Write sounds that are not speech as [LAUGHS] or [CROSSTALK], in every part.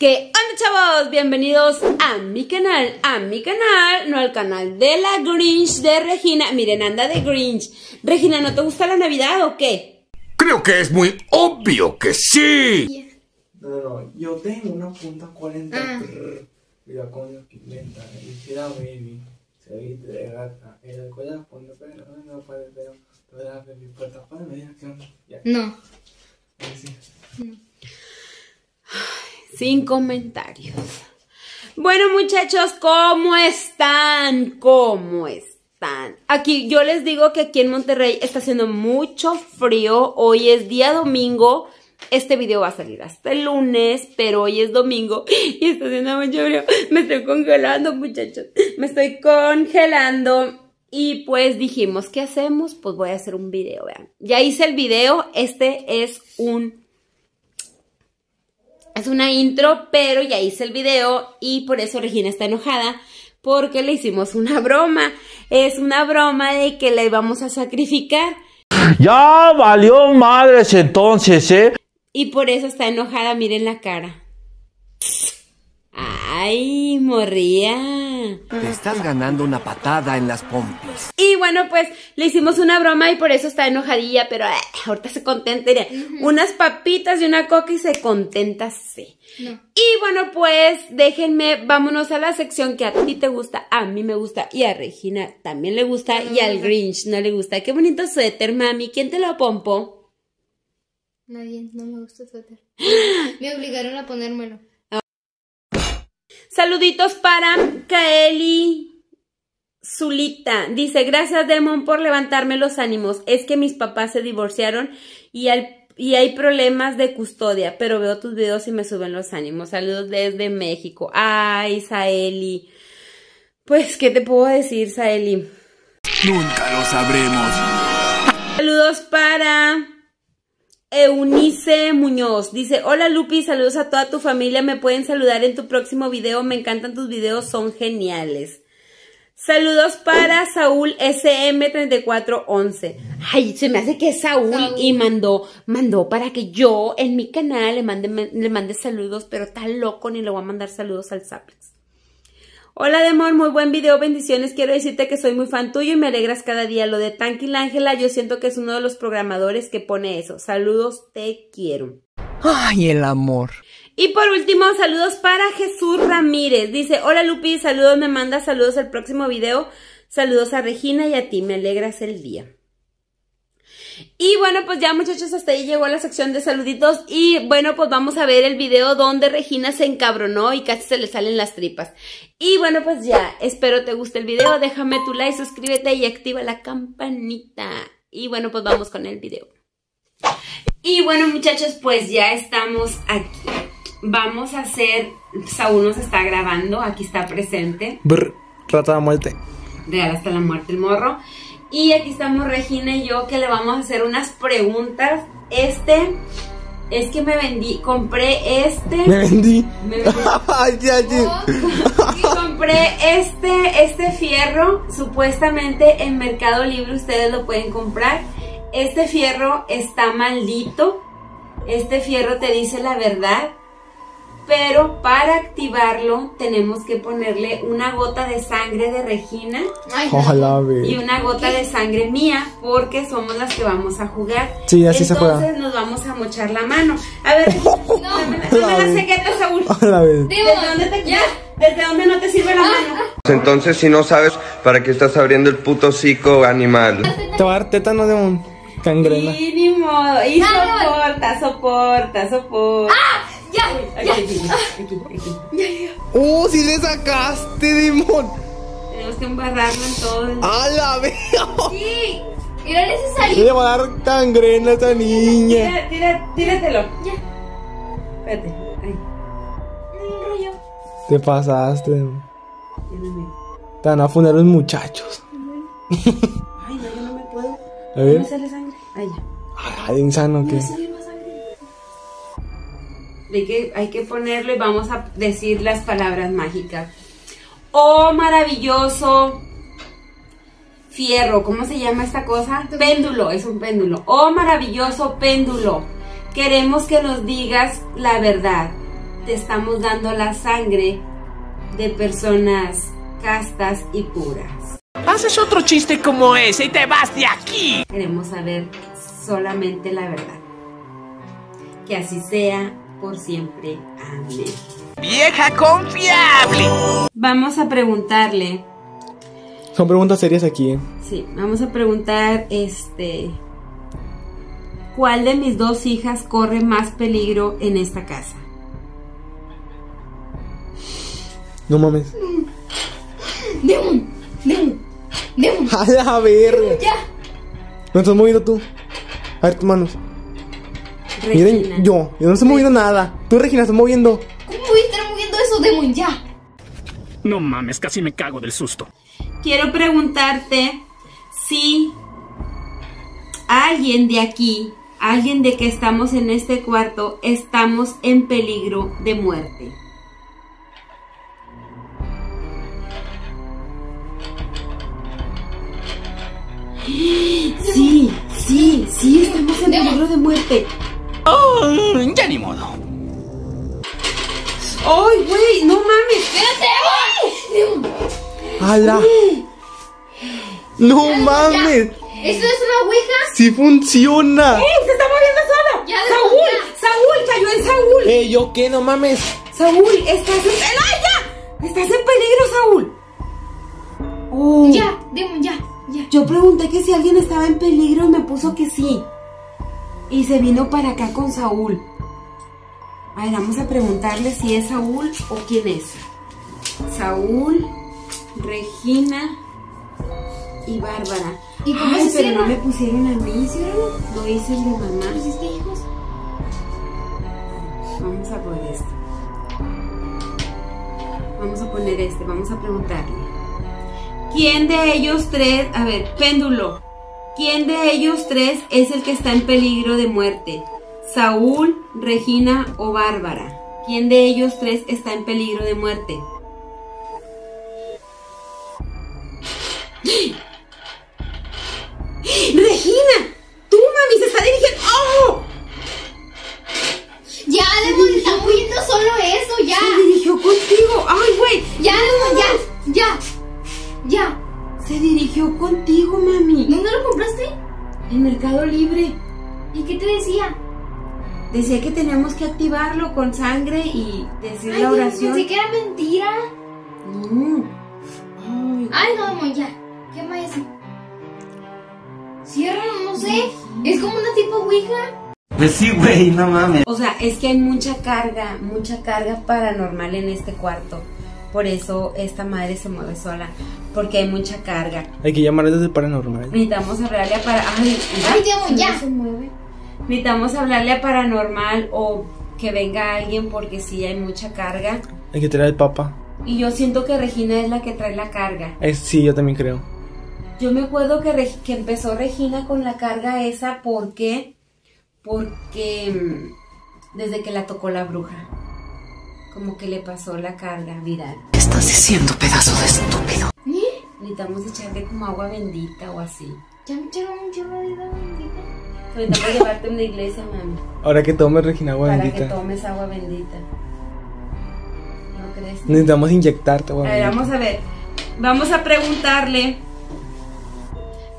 ¿Qué onda chavos? Bienvenidos a mi canal, a mi canal, no al canal de la Grinch de Regina. Miren, anda de Grinch. Regina, ¿no te gusta la Navidad o qué? Creo que es muy obvio que sí. No, no, no, yo tengo una punta 40. Ah. Mira coño que inventa. Hiciera baby. Se viste de gata. El cuello pone pero no puede pero onda. Ya. No. ahí sí. Sin comentarios. Bueno muchachos, ¿cómo están? ¿Cómo están? Aquí yo les digo que aquí en Monterrey está haciendo mucho frío. Hoy es día domingo. Este video va a salir hasta el lunes, pero hoy es domingo [GASPS] y está haciendo mucho frío. Me estoy congelando, muchachos. Me estoy congelando. Y pues dijimos, ¿qué hacemos? Pues voy a hacer un video, vean. Ya hice el video. Este es un es una intro, pero ya hice el video y por eso Regina está enojada porque le hicimos una broma. Es una broma de que la íbamos a sacrificar Ya valió madres entonces, ¿eh? y por eso está enojada. Miren la cara. Ay, morría. Te estás ganando una patada en las pompis. Y bueno, pues le hicimos una broma y por eso está enojadilla, pero eh, ahorita se contenta. Unas papitas y una coca y se contenta, sí. No. Y bueno, pues déjenme, vámonos a la sección que a ti te gusta, a mí me gusta y a Regina también le gusta y al Grinch no le gusta. Qué bonito suéter, mami. ¿Quién te lo pompo? Nadie, no me gusta el suéter. [GASPS] Me obligaron a ponérmelo. Saluditos para Kaeli Zulita. Dice, gracias Demon por levantarme los ánimos. Es que mis papás se divorciaron y, al- y hay problemas de custodia, pero veo tus videos y me suben los ánimos. Saludos desde México. Ay, Saeli. Pues, ¿qué te puedo decir, Saeli? Nunca lo sabremos. Saludos para Eunice Muñoz. Dice, hola Lupi, saludos a toda tu familia. Me pueden saludar en tu próximo video. Me encantan tus videos, son geniales. Saludos para Saúl SM3411. Ay, se me hace que es Saúl, Saúl. y mandó, mandó para que yo en mi canal le mande, le mande saludos, pero está loco ni le voy a mandar saludos al Zaplex. Hola Demon, muy buen video, bendiciones. Quiero decirte que soy muy fan tuyo y me alegras cada día. Lo de Tranquil Ángela, yo siento que es uno de los programadores que pone eso. Saludos, te quiero. Ay, el amor. Y por último, saludos para Jesús Ramírez. Dice, hola Lupi, saludos, me manda saludos al próximo video. Saludos a Regina y a ti, me alegras el día. Y bueno, pues ya muchachos, hasta ahí llegó la sección de saluditos. Y bueno, pues vamos a ver el video donde Regina se encabronó y casi se le salen las tripas. Y bueno, pues ya, espero te guste el video. Déjame tu like, suscríbete y activa la campanita. Y bueno, pues vamos con el video. Y bueno, muchachos, pues ya estamos aquí. Vamos a hacer. Saúl nos está grabando, aquí está presente. Brr, rata de muerte. Real hasta la muerte el morro. Y aquí estamos Regina y yo que le vamos a hacer unas preguntas. Este es que me vendí, compré este. Me vendí. Me vendí. [LAUGHS] Ay, ya, ya. [LAUGHS] Y compré este, este fierro, supuestamente en Mercado Libre ustedes lo pueden comprar. Este fierro está maldito. Este fierro te dice la verdad. Pero para activarlo tenemos que ponerle una gota de sangre de Regina Ay, no. Y una gota de sangre mía porque somos las que vamos a jugar. Sí, así se juega. Entonces nos vamos a mochar la mano. A ver, dame, la- dame la cegueta, Saúl. ¿Desde dónde te Ya. ¿Desde dónde no te sirve la mano? Entonces, si no sabes, ¿para qué estás abriendo el puto hocico animal? Te va a dar tétano de un cangrena. Modo. Y soporta, soporta, soporta. Ya, Aquí, ya. aquí, aquí, aquí. ¡Oh, sí le sacaste, Dimon! Tenemos que embarrarlo en todo. el- ¡A la vez! Sí. Era necesario. Le va a dar cangrena a esa niña. Tira, tira, tíratelo. Ya. Espérate. Ay, Un rollo. Te pasaste. Dimon. ya no me. Te van a funar los muchachos. Ay, no, yo no me puedo. A No ver. me sale sangre. Ay, ya. Ay, insano que. Hay que, hay que ponerlo y vamos a decir las palabras mágicas. Oh, maravilloso fierro, ¿cómo se llama esta cosa? Péndulo, es un péndulo. Oh, maravilloso péndulo. Queremos que nos digas la verdad. te estamos dando la sangre de personas castas y puras. Haces otro chiste como ese y te vas de aquí. Queremos saber solamente la verdad. Que así sea por siempre. Amén. Vieja confiable. Vamos a preguntarle. Son preguntas serias aquí, ¿eh? Sí, vamos a preguntar este. ¿Cuál de mis dos hijas corre más peligro en esta casa? No mames. Demon, Demon, Demon. A la verga. Ya. ¿No estás moviendo tú? A ver tus manos. Regina. Miren, yo. Yo no estoy moviendo nada. Tú, Regina, estás moviendo. ¿Cómo voy a estar moviendo eso, Demon? Ya. No mames, casi me cago del susto. Quiero preguntarte si alguien de aquí, alguien de que estamos en este cuarto, estamos en peligro de muerte. [GASPS] Sí, sí, sí, estamos en peligro de muerte. Oh, ya ni modo. ¡Ay, güey! ¡No mames! ¡Espérate, Demon! Demon. A la. No mames. ¿Esto es una ouija? Sí funciona. ¡Eh! ¡Se está moviendo sola! Ya, ¡Saúl! ya. ¡Saúl! ¡Cayó en Saúl! Eh, yo qué, no mames. Saúl, estás en... ¡Ay, ya! ¡Estás en peligro, Saúl! Oh, Ya, Demon, ya, ya. Yo pregunté que si alguien estaba en peligro y me puso que sí. Y se vino para acá con Saúl. A ver, vamos a preguntarle si es Saúl o quién es. Saúl, Regina y Bárbara. ¿Y cómo Ay, se pero cierra? no me pusieron a mí, ¿sí? Lo hice el de mamá. ¿Pusiste hijos? Vamos a poner este. Vamos a poner este, vamos a preguntarle. ¿Quién de ellos tres, a ver, péndulo, quién de ellos tres es el que está en peligro de muerte? ¿Saúl, Regina o Bárbara? ¿Quién de ellos tres está en peligro de muerte? Mercado Libre. ¿Y qué te decía? Decía que teníamos que activarlo con sangre y decir Ay, la oración. pensé que era mentira. No. Ay, Ay, no, Demon, ya. ¿Qué más? Cierra, no sé. Es como una tipo ouija. Pues sí, güey, no mames. O sea, es que hay mucha carga, mucha carga paranormal en este cuarto. Por eso esta madre se mueve sola. Porque hay mucha carga. Hay que llamar desde paranormal. Necesitamos hablarle a para. Ay, Ay, Dios, no ya. se mueve. Necesitamos hablarle a paranormal o que venga alguien porque sí hay mucha carga. Hay que traer al papa. Y yo siento que Regina es la que trae la carga. Sí, yo también creo. Yo me acuerdo que empezó Regina con la carga esa porque, porque mm, desde que la tocó la bruja, como que le pasó la carga viral. ¿Qué estás diciendo, pedazo de estúpido? Necesitamos echarle como agua bendita o así. Ya me echaron un chorro de agua bendita. Necesitamos llevarte a una iglesia, mami, Ahora que tome Regina agua para que bendita. tomes agua bendita. ¿No crees? Necesitamos inyectarte agua A ver, bendita. vamos a ver. Vamos a preguntarle.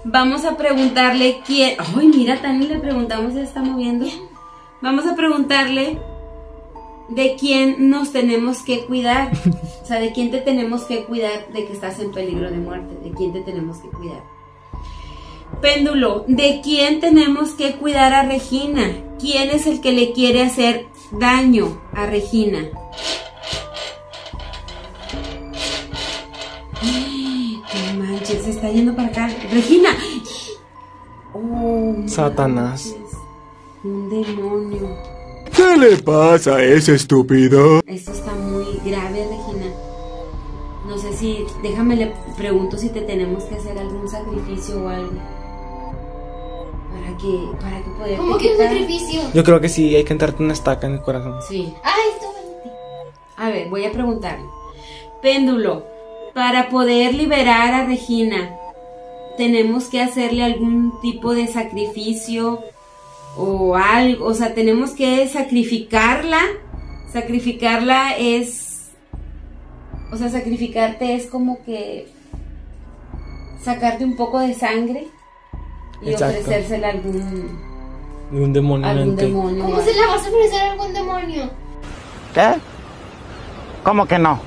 Vamos a preguntarle quién. Ay, mira, Tani, le preguntamos si se está moviendo. Vamos a preguntarle de quién nos tenemos que cuidar. O sea, de quién te tenemos que cuidar de que estás en peligro de muerte. De quién te tenemos que cuidar. Péndulo, ¿de quién tenemos que cuidar a Regina? ¿Quién es el que le quiere hacer daño a Regina? [GASPS] No manches, se está yendo para acá. Regina. [GASPS] Oh, Satanás. manches. Un demonio. ¿Qué le pasa a ese estúpido? Esto está muy grave, Regina. No sé si, déjame le pregunto si te tenemos que hacer algún sacrificio o algo. Para que, para que poder. ¿Cómo que un sacrificio? Yo creo que sí, hay que entrarte una estaca en el corazón. Sí. Ay, esto bonito. A ver, voy a preguntarle. Péndulo, para poder liberar a Regina, ¿tenemos que hacerle algún tipo de sacrificio o algo? O sea, ¿tenemos que sacrificarla Sacrificarla es. O sea, sacrificarte es como que. Sacarte un poco de sangre y Exacto. ofrecérsela a algún, demonio. algún demonio. ¿Cómo se la vas a ofrecer a algún demonio? ¿Qué? ¿Cómo que no?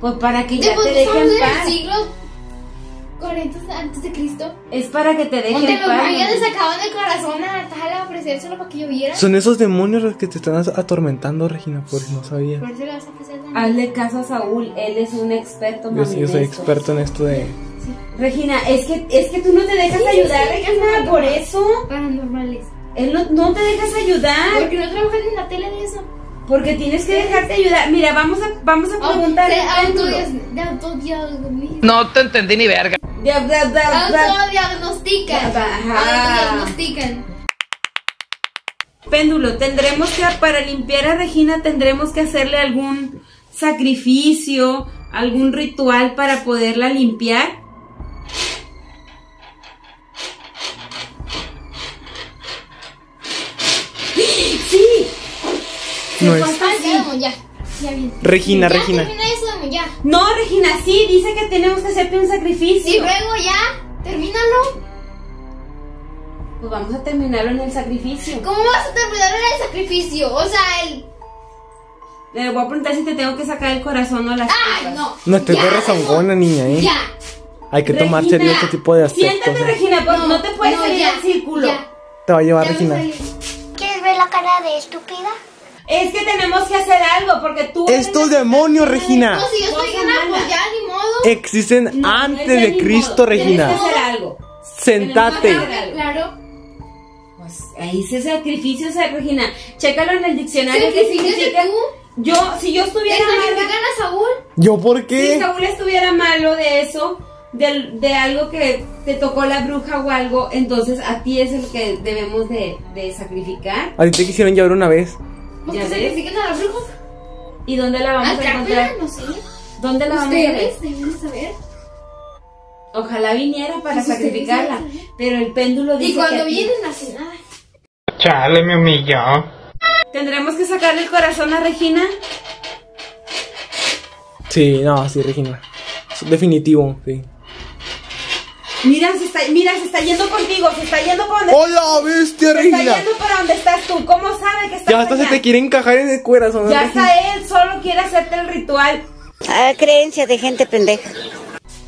Pues para que ya te de dejen paz. Siglo 40 antes de Cristo. Es para que te dejen los paz. mayas le sacaban el corazón a tal a ofrecérselo para que lloviera. Son esos demonios los que te están atormentando, Regina, por si no sabía. Por eso le vas a ofrecer también. Hazle caso a Saúl, él es un experto, Yo, mami, yo de soy esto. experto en esto de. Regina, es que, es que tú no te dejas Sí, ayudar, sí, Regina, sí. por eso. Paranormales. Él no, no te dejas ayudar. Porque no trabajan en la tele de eso. Porque tienes que dejarte ayudar. Mira, vamos a, vamos a preguntar. No te entendí ni verga. Autodiagnostican. Ajá. Autodiagnostican. Péndulo, tendremos que, para limpiar a Regina, tendremos que hacerle algún sacrificio, algún ritual para poderla limpiar. Sí. Se No es. ya, ya. Bien. Regina, ya, Regina. termina eso, Demon, ya. No, Regina, sí, dice que tenemos que hacerte un sacrificio. Y luego ya. Termínalo. Pues vamos a terminarlo en el sacrificio. ¿Cómo vas a terminar en el sacrificio? O sea, el. Le voy a preguntar si te tengo que sacar el corazón o las ¡Ay, tripas. no! No estés Ya, de rezongona, niña, ¿eh? Ya. Hay que tomar serio este tipo de aspectos. Siéntate, ¿eh? Regina, porque no, te puedes salir ya, del círculo. Ya. Te va a llevar, Regina. ¿Quieres ver la cara de estúpida? Es que tenemos que hacer algo, porque tú... Estos demonios, Regina. No, si yo llena, mala. pues ya, ni modo. Existen No, no es antes de de Cristo, modo, Tienes Regina. que hacer algo. Sentate. Tenemos que hacer algo. Claro. Pues ahí dice sacrificio, o sea, Regina. Chécalo en el diccionario. ¿Qué ¿Sacrificas significa? tú? Yo, si yo ¿Te estuviera malo... sacrifican a Saúl? ¿Yo por Si qué? Saúl estuviera malo de eso, de, de algo que te tocó la bruja o algo, entonces a ti es el que debemos de, de sacrificar. A ti te quisieron llevar una vez. ¿Y dónde la vamos a Atrápenla, encontrar? no sé. ¿Dónde la vamos a ver? Ustedes deben saber. Ojalá viniera para Pues sacrificarla, pero el péndulo dice Y cuando vienen, no hacen nada. Chale, me humilló. tendremos que sacarle el corazón a Regina. Sí, no, sí, Regina. Definitivo, sí. Mira, se está, mira, se está yendo contigo, se está yendo por donde ¡Hola, bestia, se está yendo para donde estás tú. ¿Cómo sabe que estás Ya hasta se te quiere encajar en el corazón. Ya está él, solo quiere hacerte el ritual. Ah, creencia de gente pendeja.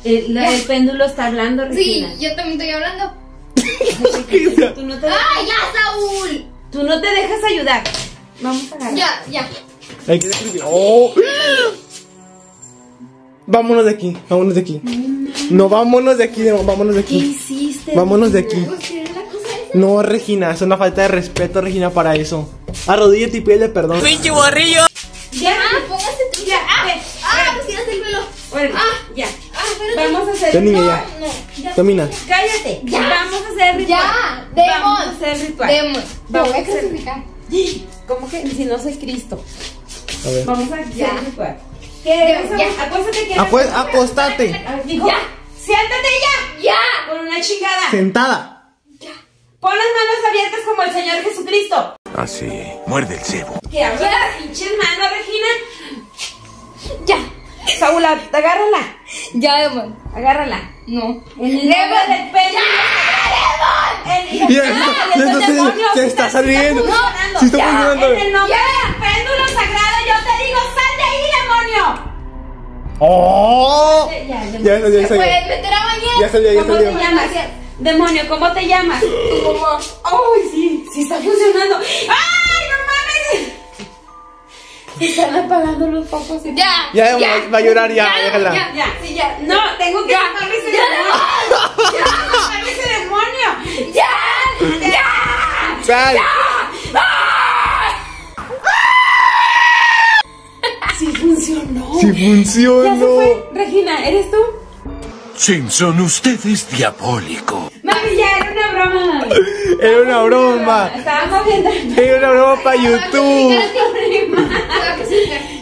El, péndulo está hablando, Sí, Regina. yo también estoy hablando. [LAUGHS] Tú no te, ¡Ay, ya, Saúl! tú no te dejas ayudar. Vamos a agarrar. Ya, ya. Hay que. ¡Oh! Vámonos de aquí, vámonos de aquí. No, vámonos de aquí, vámonos de ¿Qué aquí. hiciste? Vámonos de aquí. Pues, ¿qué? No, Regina, es una falta de respeto, Regina, para eso. Arrodíllate y pídele perdón. Pinche borrillo. Ya, Ah, póngase tú. ya, Ah, ve, ah, pues tienes el pelo. Bueno, Ah. ya. Ah. Vamos a hacer. Ya, niña, No, ya. No, ya. Camina. Cállate. Ya. Vamos a hacer ritual. Ya, Vamos a hacer ritual. Demon. Te Vamos voy a crucificar. [GASPS] ¿Cómo que si no soy Cristo? A ver. Vamos a hacer Ya. ritual. ¿Qué? Ya. Acuéstate que. Acostate. Dijo, Ya. siéntate ya. ¡Ya! Con una chingada. Sentada. Pon las manos abiertas como el Señor Jesucristo. Así, muerde el cebo. Que abra las pinches manos, Regina. ¡Ya! Saúl, agárrala. Ya, Demon. Agárrala. No. El nombre del Ya, el ya, ya está- demonio. se está saliendo. Sí está Ya, funcionando. En el nombre del péndulo sagrado, ¡Oh! Ya, Ya salió, ya salió. Puedes meter a bañar. Ya salió, ya ¿Cómo salió. te llamas? Demonio, ¿cómo te llamas? ¡Ay, sí! ¡Sí está funcionando! ¡Ay, no mames! Se están apagando los focos. Ya. Ya, va- va a llorar, ya, déjala. Ya, Ya, sí, ya. No, tengo que sacarle ese demonio. [LAUGHS] Ya, ese demonio. ya. Ya. ¡Sal! Sí funcionó. ¡Sí Ya se fue. Regina, ¿eres tú? Simpson, usted es diabólico. Mami, ya era una broma. Era una broma. Estábamos viendo. Era una broma para YouTube. Prima. [LAUGHS]